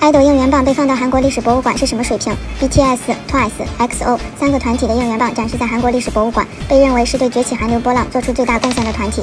爱豆应援棒被放到韩国历史博物馆是什么水平？Bts twice xo 三个团体的应援棒展示在韩国历史博物馆被认为是对崛起韩流波浪做出最大贡献的团体。